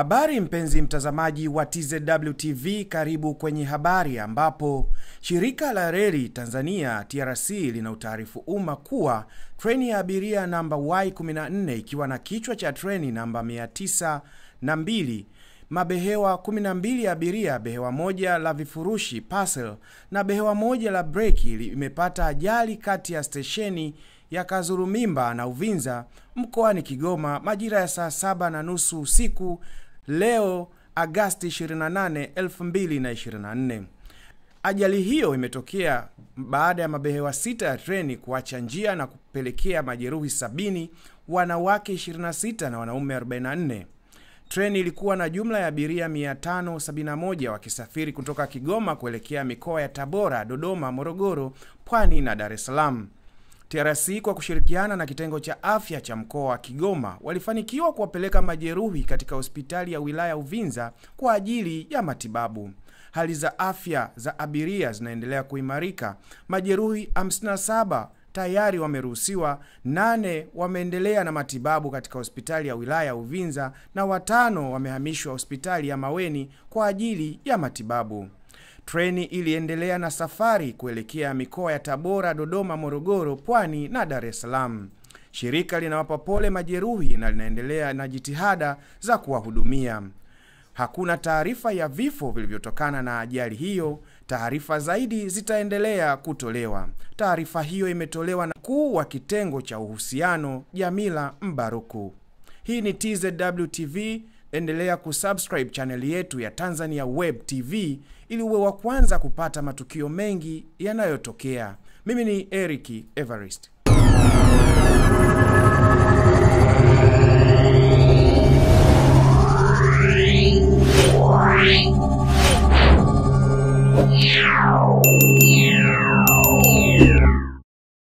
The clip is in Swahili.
Habari mpenzi mtazamaji wa tzwtv karibu kwenye habari ambapo shirika la reli Tanzania TRC lina utaarifu umma kuwa treni ya abiria namba Y14 ikiwa na kichwa cha treni namba 902 mabehewa 12 ya abiria, behewa moja la vifurushi parcel na behewa moja la breki limepata ajali kati ya stesheni ya Kazurumimba na Uvinza mkoani Kigoma majira ya saa saba na nusu usiku leo Agasti 28, 2024. Ajali hiyo imetokea baada ya mabehewa sita ya treni kuacha njia na kupelekea majeruhi sabini, wanawake 26 na wanaume 44. Treni ilikuwa na jumla ya abiria 571 wakisafiri kutoka Kigoma kuelekea mikoa ya Tabora, Dodoma, Morogoro, Pwani na Dar es Salaam. TRC kwa kushirikiana na kitengo cha afya cha mkoa wa Kigoma walifanikiwa kuwapeleka majeruhi katika hospitali ya wilaya Uvinza kwa ajili ya matibabu. Hali za afya za abiria zinaendelea kuimarika. Majeruhi 57 tayari wameruhusiwa, nane wameendelea na matibabu katika hospitali ya wilaya ya Uvinza na watano wamehamishwa hospitali ya Maweni kwa ajili ya matibabu. Treni iliendelea na safari kuelekea mikoa ya Tabora, Dodoma, Morogoro, Pwani na Dar es Salaam. Shirika linawapa pole majeruhi na linaendelea na jitihada za kuwahudumia. Hakuna taarifa ya vifo vilivyotokana na ajali hiyo. Taarifa zaidi zitaendelea kutolewa. Taarifa hiyo imetolewa na mkuu wa kitengo cha uhusiano Jamila Mbaruku. Hii ni TZW TV. Endelea kusubscribe chaneli yetu ya Tanzania Web TV ili uwe wa kwanza kupata matukio mengi yanayotokea. Mimi ni Eric Everest. Yeah.